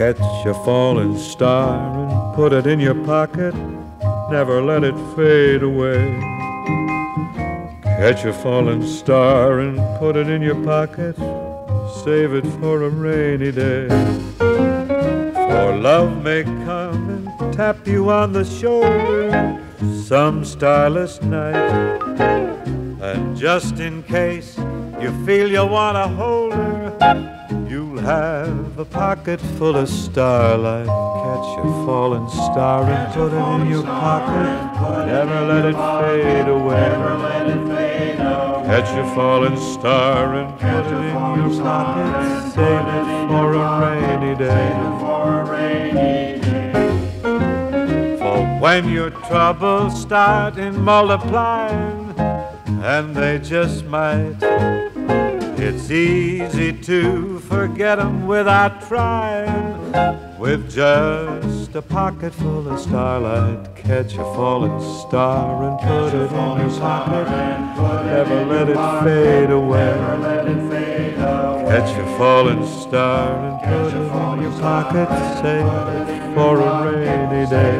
Catch a falling star and put it in your pocket. Never let it fade away. Catch a falling star and put it in your pocket. Save it for a rainy day. For love may come and tap you on the shoulder some starless night. And just in case you feel you want to hold you'll have a pocket full of starlight. Catch a falling star and put it in your pocket. Never let it fade away. Catch a falling star and put it in your pocket. Save it for a rainy day. For when your troubles start in multiplying, and they just might, it's easy to forget 'em without trying. With just a pocket full of starlight, catch a falling star and put it in your pocket. Never let it fade away. Catch a falling star and put it in your pocket. Save it for a rainy day.